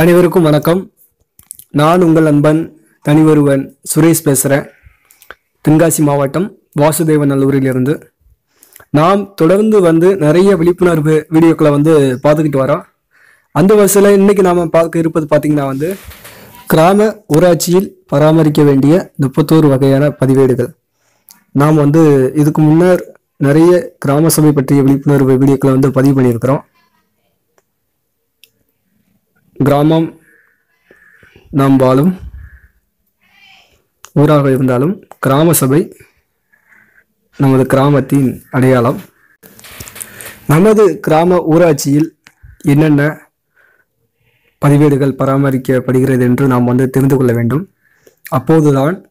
அனைவருக்கும் வணக்கம். நான் உங்கள் நண்பன் தனிவருவன் சுரேஷ் பேசுகிறேன் தென்காசி மாவட்டம் வாசுதேவநல்லூரிலிருந்து நாம் தொடர்ந்து வந்து நிறைய விழிப்புணர்வு வீடியோக்களை வந்து பார்த்துக்கிட்டு வரோம். அந்த வரிசையில் இன்னைக்கு நாம் பார்க்க இருப்பது பார்த்திங்கன்னா வந்து கிராம ஊராட்சியில் பராமரிக்க வேண்டிய முப்பத்தோரு வகையான பதிவேடுகள். நாம் வந்து இதுக்கு முன்னர் நிறைய கிராம சபை பற்றிய விழிப்புணர்வு வீடியோக்களை வந்து பதிவு பண்ணியிருக்கிறோம். கிராமம் நாம் வாழும் ஊராக இருந்தாலும் கிராம சபை நமது கிராமத்தின் அடையாளம். நமது கிராம ஊராட்சியில் என்னென்ன பதிவேடுகள் பராமரிக்கப்படுகிறது என்று நாம் வந்து தெரிந்து கொள்ள வேண்டும். அப்போதுதான்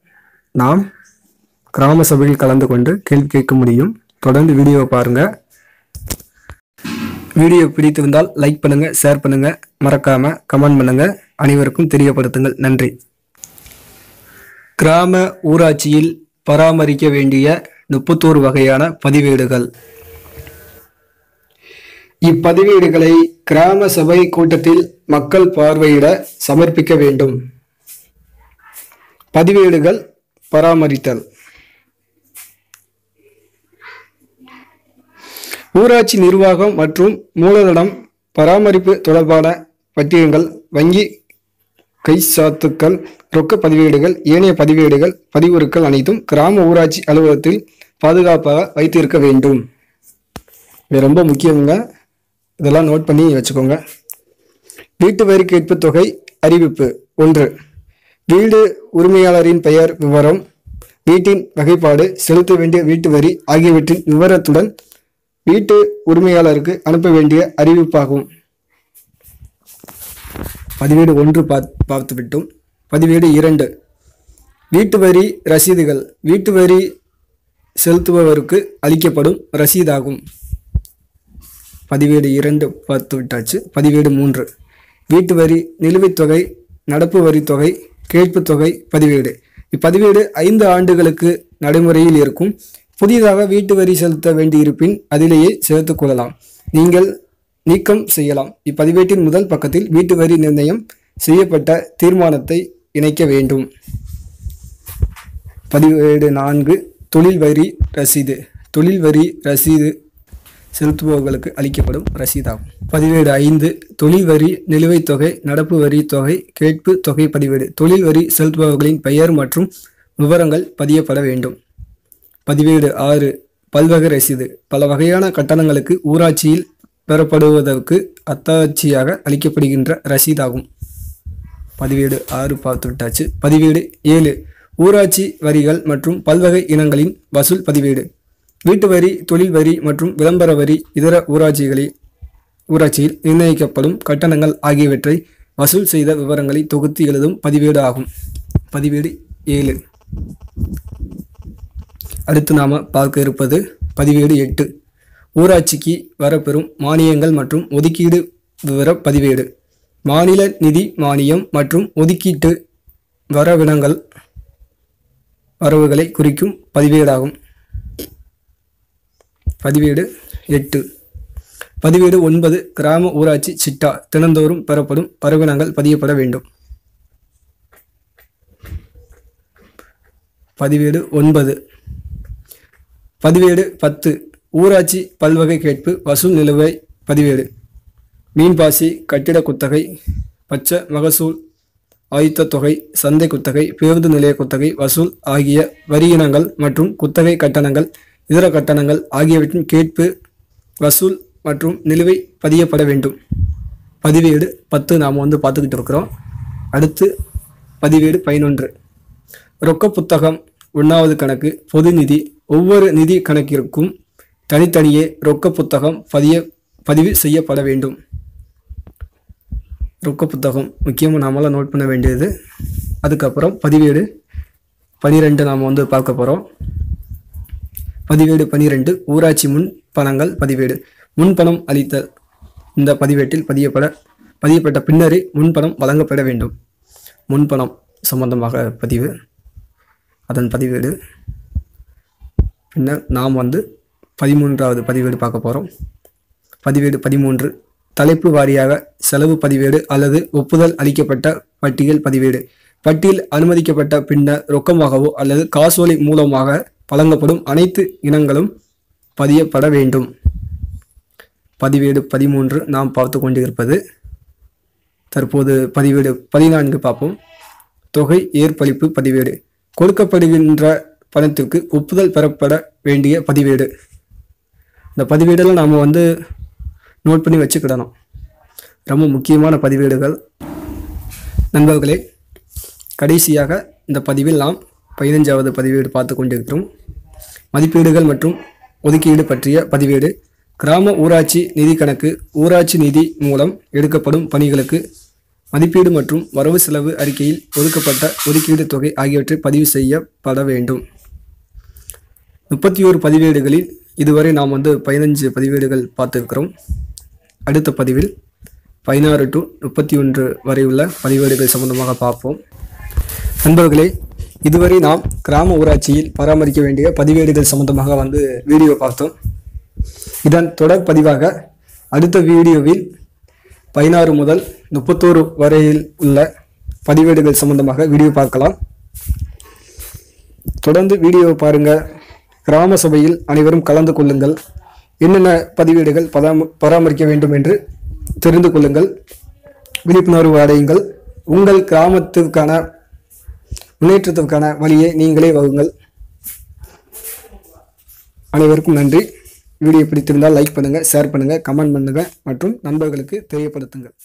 நாம் கிராம சபையில் கலந்து கொண்டு கேள்வி கேட்க முடியும். தொடர்ந்து வீடியோவை பாருங்கள் வீடியோ பிடித்திருந்தால் லைக் பண்ணுங்கள் ஷேர் பண்ணுங்கள் மறக்காமல் கமெண்ட் பண்ணுங்கள் அனைவருக்கும் தெரியப்படுத்துங்கள். நன்றி. கிராம ஊராட்சியில் பராமரிக்க வேண்டிய முப்பத்தோரு வகையான பதிவேடுகள். இப்பதிவேடுகளை கிராம சபை கூட்டத்தில் மக்கள் பார்வையிட சமர்ப்பிக்க வேண்டும். பதிவேடுகள் பராமரித்தல். ஊராட்சி நிர்வாகம் மற்றும் மூலதனம் பராமரிப்பு தொடர்பான பட்டியங்கள் வங்கி கைச்சாத்துக்கள் ரொக்க பதிவேடுகள் ஏனைய பதிவேடுகள் பதிவுறுக்கள் அனைத்தும் கிராம ஊராட்சி அலுவலகத்தில் பாதுகாப்பாக வைத்திருக்க வேண்டும். இது ரொம்ப முக்கியங்க இதெல்லாம் நோட் பண்ணி வச்சுக்கோங்க. வீட்டு வரி கேட்பு தொகை அறிவிப்பு ஒன்று. வீடு உரிமையாளரின் பெயர் விவரம். வீட்டின் வகைப்பாடு செலுத்த வேண்டிய வீட்டு வரி ஆகியவற்றின் விவரத்துடன் வீட்டு உரிமையாளருக்கு அனுப்ப வேண்டிய அறிவிப்பாகும். பதிவேடு ஒன்று பா பார்த்து விட்டோம் பதிவேடு இரண்டு. வீட்டு வரி ரசீதுகள். வீட்டு வரி செலுத்துபவருக்கு அளிக்கப்படும் ரசீதாகும். பதிவேடு இரண்டு பார்த்து விட்டாச்சு பதிவேடு மூன்று. வீட்டு வரி நிலுவைத் தொகை நடப்பு வரி தொகை கேட்புத் தொகை பதிவேடு. இப்பதிவேடு ஐந்து ஆண்டுகளுக்கு நடைமுறையில் இருக்கும். புதிதாக வீட்டு வரி செலுத்த வேண்டியிருப்பின் அதிலேயே சேர்த்துக் கொள்ளலாம். நீங்கள் நீக்கம் செய்யலாம். இப்பதிவேட்டின் முதல் பக்கத்தில் வீட்டு வரி நிர்ணயம் செய்யப்பட்ட தீர்மானத்தை இணைக்க வேண்டும். பதிவேடு நான்கு தொழில் வரி ரசீது. தொழில் வரி ரசீது செலுத்துபவர்களுக்கு அளிக்கப்படும் ரசீதாகும். பதிவேடு ஐந்து தொழில் வரி நிலுவைத் தொகை நடப்பு வரி தொகை கேட்பு தொகை பதிவேடு. தொழில் வரி செலுத்துபவர்களின் பெயர் மற்றும் விவரங்கள் பதியப்பட வேண்டும். பதிவேடு ஆறு பல்வகை ரசீது. பல வகையான கட்டணங்களுக்கு ஊராட்சியில் பெறப்படுவதற்கு அத்தாட்சியாக அளிக்கப்படுகின்ற ரசீதாகும். பதிவேடு ஆறு பார்த்து விட்டாச்சு பதிவேடு ஏழு ஊராட்சி வரிகள் மற்றும் பல்வகை இனங்களின் வசூல் பதிவேடு. வீட்டு வரி தொழில் வரி மற்றும் விளம்பர வரி இதர ஊராட்சிகளில் ஊராட்சியில் நிர்ணயிக்கப்படும் கட்டணங்கள் ஆகியவற்றை வசூல் செய்த விவரங்களை தொகுத்து எழுதும் பதிவேடு ஆகும். பதிவேடு ஏழு. அடுத்து நாம பார்க்க இருப்பது பதிவேடு எட்டு. ஊராட்சிக்கு வரப்பெறும் மானியங்கள் மற்றும் ஒதுக்கீடு விவர பதிவேடு. மாநில நிதி மானியம் மற்றும் ஒதுக்கீட்டு வரவினங்கள் வரவுகளை குறிக்கும் பதிவேடாகும். பதிவேடு எட்டு. பதிவேடு ஒன்பது கிராம ஊராட்சி சிட்டா தினந்தோறும் பெறப்படும் வரவினங்கள் பதியப்பட வேண்டும். பதிவேடு ஒன்பது. பதிவேடு பத்து. ஊராட்சி பல்வகை கேட்பு வசூல் நிலுவை பதிவேடு. மீன்பாசி கட்டிட குத்தகை பச்சை மகசூல் ஆயுத்த தொகை சந்தை குத்தகை பேருந்து நிலைய குத்தகை வசூல் ஆகிய வரி இனங்கள் மற்றும் குத்தகை கட்டணங்கள் இதர கட்டணங்கள் ஆகியவற்றின் கேட்பு வசூல் மற்றும் நிலுவை பதியப்பட வேண்டும். பதிவேடு பத்து நாம் வந்து பார்த்துக்கிட்டு இருக்கிறோம். அடுத்து பதிவேடு பதினொன்று. ரொக்க புத்தகம் ஒன்றாவது கணக்கு பொது நிதி ஒவ்வொரு நிதி கணக்கிற்கும் தனித்தனியே ரொக்க புத்தகம் பதிய பதிவு செய்யப்பட வேண்டும். ரொக்க புத்தகம். முக்கியமாக நாமெல்லாம் நோட் பண்ண வேண்டியது. அதுக்கப்புறம் பதிவேடு பனிரெண்டு நாம் வந்து பார்க்க போகிறோம் பதிவேடு பனிரெண்டு ஊராட்சி முன் பணங்கள் பதிவேடு. முன்பணம் அளித்தல் இந்த பதிவேட்டில் பதியப்பட பதியப்பட்ட பின்னரே முன்பணம் வழங்கப்பட வேண்டும். முன்பணம் சம்பந்தமாக பதிவு. அதன் பதிவேடு நாம் வந்து பதிமூன்றாவது பதிவேடு பார்க்க போகிறோம் பதிவேடு பதிமூன்று தலைப்பு வாரியாக செலவு பதிவேடு அல்லது ஒப்புதல் அளிக்கப்பட்ட பட்டியல் பதிவேடு. பட்டியல் அனுமதிக்கப்பட்ட பின்னர் ரொக்கமாகவோ அல்லது காசோலை மூலமாக வழங்கப்படும் அனைத்து இனங்களும் பதியப்பட வேண்டும். பதிவேடு பதிமூன்று நாம் பார்த்து கொண்டிருப்பது. தற்போது பதிவேடு பதினான்கு பார்ப்போம். தொகை ஏற்பளிப்பு பதிவேடு. கொடுக்கப்படுகின்ற பணத்திற்கு ஒப்புதல் பெறப்பட வேண்டிய பதிவேடு. இந்த பதிவேடெல்லாம் நாம் வந்து நோட் பண்ணி வச்சுக்கிடணும். ரொம்ப முக்கியமான பதிவேடுகள். நண்பர்களே கடைசியாக இந்த பதிவில் நாம் பதினஞ்சாவது பதிவேடு பார்த்து கொண்டிருக்கிறோம். மதிப்பீடுகள் மற்றும் ஒதுக்கீடு பற்றிய பதிவேடு. கிராம ஊராட்சி நிதி கணக்கு ஊராட்சி நிதி மூலம் எடுக்கப்படும் பணிகளுக்கு மதிப்பீடு மற்றும் வரவு செலவு அறிக்கையில் ஒதுக்கப்பட்ட ஒதுக்கீடு தொகை ஆகியவற்றை பதிவு செய்யப்பட வேண்டும். முப்பத்தி ஓரு பதிவேடுகளில் இதுவரை நாம் வந்து பதினஞ்சு பதிவேடுகள் பார்த்துருக்கிறோம். அடுத்த பதிவில் பதினாறு டு முப்பத்தி ஒன்று வரை உள்ள பதிவேடுகள் சம்பந்தமாக பார்ப்போம். நண்பர்களே இதுவரை நாம் கிராம ஊராட்சியில் பராமரிக்க வேண்டிய பதிவேடுகள் சம்பந்தமாக வந்து வீடியோ பார்த்தோம். இதன் தொடர் பதிவாக அடுத்த வீடியோவில் பதினாறு முதல் முப்பத்தோரு வரையில் உள்ள பதிவேடுகள் சம்பந்தமாக வீடியோ பார்க்கலாம். தொடர்ந்து வீடியோவை பாருங்கள் கிராம சபையில் அனைவரும் கலந்து கொள்ளுங்கள். என்னென்ன பதிவேடுகள் பராம பராமரிக்க வேண்டும் என்று தெரிந்து கொள்ளுங்கள். விழிப்புணர்வு அடையுங்கள். உங்கள் கிராமத்திற்கான முன்னேற்றத்திற்கான வழியை நீங்களே வகுங்கள். அனைவருக்கும் நன்றி. வீடியோ பிடித்திருந்தால் லைக் பண்ணுங்கள் ஷேர் பண்ணுங்கள் கமெண்ட் பண்ணுங்கள் மற்றும் நண்பர்களுக்கு தெரியப்படுத்துங்கள்.